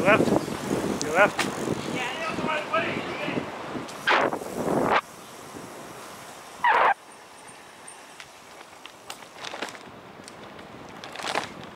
your left, your left.